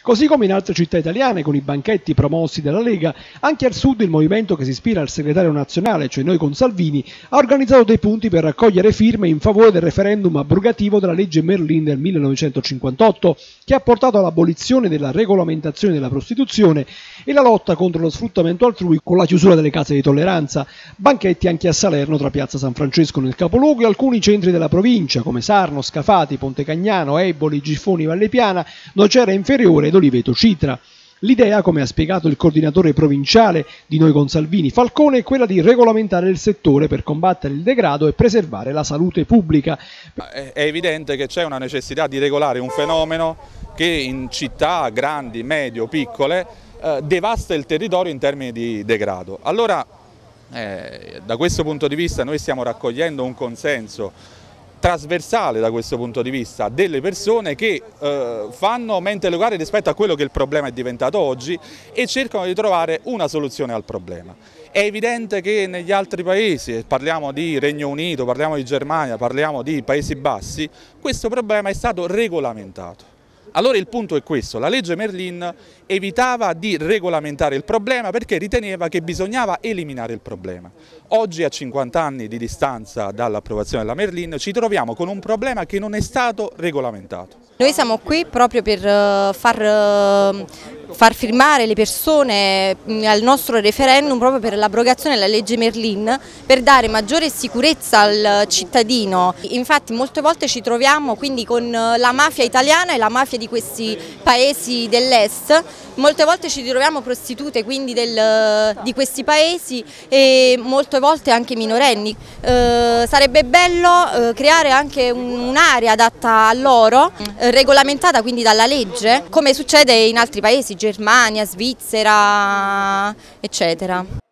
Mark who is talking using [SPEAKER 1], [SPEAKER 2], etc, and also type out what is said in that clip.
[SPEAKER 1] Così come in altre città italiane, con i banchetti promossi dalla Lega, anche al sud il movimento che si ispira al segretario nazionale, cioè noi con Salvini, ha organizzato dei punti per raccogliere firme in favore del referendum abrogativo della legge Merlin del 1958, che ha portato all'abolizione della regolamentazione della prostituzione e la lotta contro lo sfruttamento altrui con la chiusura delle case di tolleranza. Banchetti anche a Salerno, tra Piazza San Francesco nel capoluogo e alcuni centri della provincia, come Sarno, Scafati, Ponte Cagnano, Eboli, Giffoni, Vallepiana, Nocera Inferiore ed Oliveto Citra. L'idea, come ha spiegato il coordinatore provinciale di Noi con Salvini Falcone, è quella di regolamentare il settore per combattere il degrado e preservare la salute pubblica.
[SPEAKER 2] È evidente che c'è una necessità di regolare un fenomeno che in città grandi, medio, piccole eh, devasta il territorio in termini di degrado. Allora, eh, da questo punto di vista noi stiamo raccogliendo un consenso trasversale da questo punto di vista delle persone che eh, fanno mente locale rispetto a quello che il problema è diventato oggi e cercano di trovare una soluzione al problema. È evidente che negli altri paesi, parliamo di Regno Unito, parliamo di Germania, parliamo di Paesi Bassi, questo problema è stato regolamentato. Allora il punto è questo, la legge Merlin evitava di regolamentare il problema perché riteneva che bisognava eliminare il problema. Oggi a 50 anni di distanza dall'approvazione della Merlin ci troviamo con un problema che non è stato regolamentato.
[SPEAKER 3] Noi siamo qui proprio per eh, far, eh, far firmare le persone mm, al nostro referendum proprio per l'abrogazione della legge Merlin per dare maggiore sicurezza al cittadino. Infatti molte volte ci troviamo quindi con eh, la mafia italiana e la mafia di questi paesi dell'est, molte volte ci troviamo prostitute quindi del, di questi paesi e molte volte anche minorenni. Eh, sarebbe bello eh, creare anche un'area adatta a loro regolamentata quindi dalla legge, come succede in altri paesi, Germania, Svizzera, eccetera.